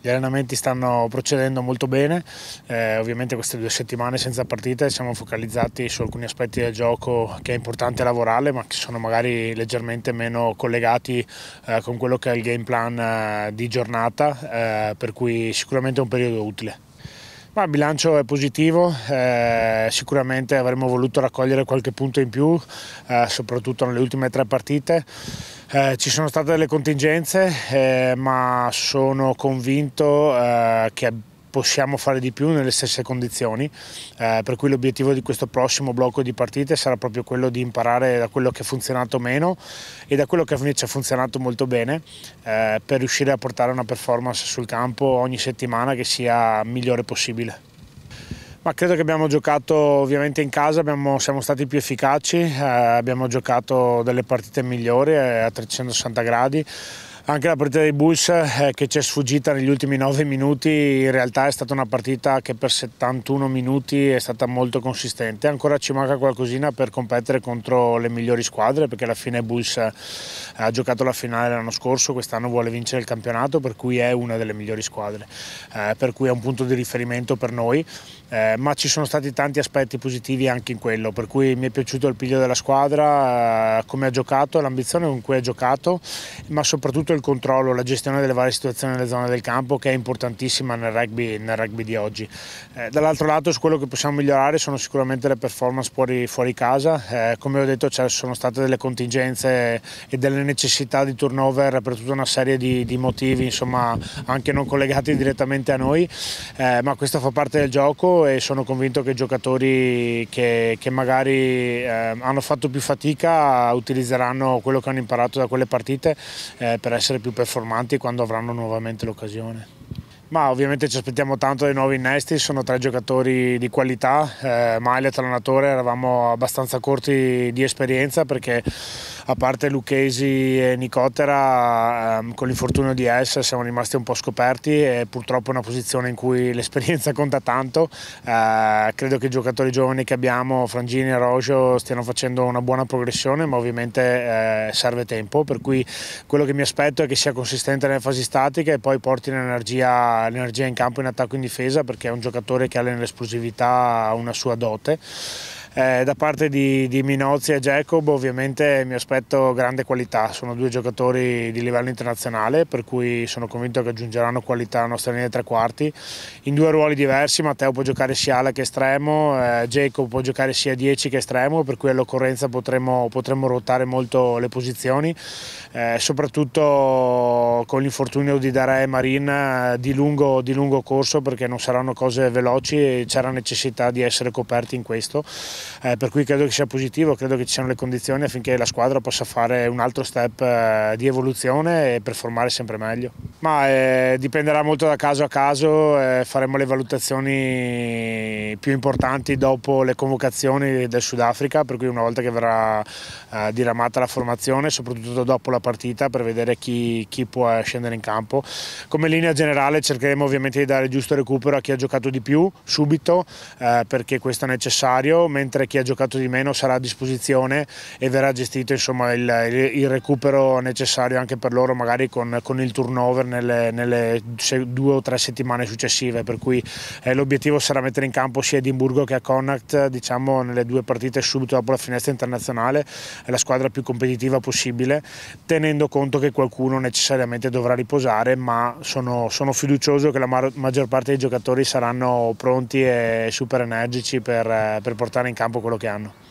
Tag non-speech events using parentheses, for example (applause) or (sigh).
Gli allenamenti stanno procedendo molto bene, eh, ovviamente queste due settimane senza partite siamo focalizzati su alcuni aspetti del gioco che è importante lavorare ma che sono magari leggermente meno collegati eh, con quello che è il game plan eh, di giornata, eh, per cui sicuramente è un periodo utile. Ma il bilancio è positivo, eh, sicuramente avremmo voluto raccogliere qualche punto in più, eh, soprattutto nelle ultime tre partite. Eh, ci sono state delle contingenze, eh, ma sono convinto eh, che possiamo fare di più nelle stesse condizioni, eh, per cui l'obiettivo di questo prossimo blocco di partite sarà proprio quello di imparare da quello che ha funzionato meno e da quello che invece ha funzionato molto bene eh, per riuscire a portare una performance sul campo ogni settimana che sia migliore possibile. Ma credo che abbiamo giocato ovviamente in casa, abbiamo, siamo stati più efficaci, eh, abbiamo giocato delle partite migliori eh, a 360 gradi. Anche la partita dei Bulls eh, che ci è sfuggita negli ultimi 9 minuti in realtà è stata una partita che per 71 minuti è stata molto consistente. Ancora ci manca qualcosina per competere contro le migliori squadre perché alla fine Bulls eh, ha giocato la finale l'anno scorso, quest'anno vuole vincere il campionato per cui è una delle migliori squadre, eh, per cui è un punto di riferimento per noi. Eh, ma ci sono stati tanti aspetti positivi anche in quello, per cui mi è piaciuto il piglio della squadra, eh, come ha giocato, l'ambizione con cui ha giocato, ma soprattutto il controllo, la gestione delle varie situazioni nelle zone del campo che è importantissima nel rugby, nel rugby di oggi. Eh, dall'altro lato su quello che possiamo migliorare sono sicuramente le performance fuori, fuori casa, eh, come ho detto ci sono state delle contingenze e delle necessità di turnover per tutta una serie di, di motivi, insomma anche non collegati direttamente a noi, eh, ma questo fa parte del gioco e sono convinto che i giocatori che, che magari eh, hanno fatto più fatica utilizzeranno quello che hanno imparato da quelle partite eh, per essere più performanti quando avranno nuovamente l'occasione. Ma ovviamente ci aspettiamo tanto dai nuovi innesti, sono tre giocatori di qualità, eh, Maglia, Talonatore, eravamo abbastanza corti di esperienza perché a parte Lucchesi e Nicotera ehm, con l'infortunio di S siamo rimasti un po' scoperti e purtroppo è una posizione in cui (laughs) l'esperienza conta tanto, eh, credo che i giocatori giovani che abbiamo, Frangini e Rojo, stiano facendo una buona progressione ma ovviamente eh, serve tempo, per cui quello che mi aspetto è che sia consistente nelle fasi statiche e poi porti l'energia l'energia in campo in attacco e in difesa perché è un giocatore che ha nell'esplosività una sua dote. Eh, da parte di, di, Minozzi e Jacob ovviamente mi aspetto grande qualità, sono due giocatori di livello internazionale per cui sono convinto che aggiungeranno qualità alla nostra linea di tre quarti. In due ruoli diversi, Matteo può giocare sia ala che estremo, eh, Jacob può giocare sia 10 che estremo per cui all'occorrenza potremo, potremo ruotare molto le posizioni, eh, soprattutto con l'infortunio di Dare e Marin eh, di lungo, di lungo corso perché non saranno cose veloci e c'era necessità di essere coperti in questo eh, per cui credo che sia positivo, credo che ci siano le condizioni affinché la squadra possa fare un altro step eh, di evoluzione e performare sempre meglio. Ma eh, dipenderà molto da caso a caso, eh, faremo le valutazioni più importanti dopo le convocazioni del Sudafrica, per cui una volta che verrà eh, diramata la formazione, soprattutto dopo la partita per vedere chi, chi può scendere in campo. Come linea generale cercheremo ovviamente di dare il giusto recupero a chi ha giocato di più subito eh, perché questo è necessario, mentre mentre chi ha giocato di meno sarà a disposizione e verrà gestito insomma, il, il, recupero necessario anche per loro magari con, con il turnover nelle, nelle, due o tre settimane successive. Per cui eh, l'obiettivo sarà mettere in campo sia Edimburgo che a Connacht diciamo, nelle due partite subito dopo la finestra internazionale la squadra più competitiva possibile tenendo conto che qualcuno necessariamente dovrà riposare ma sono, sono fiducioso che la maggior parte dei giocatori saranno pronti e super energici per, per portare campo quello che hanno.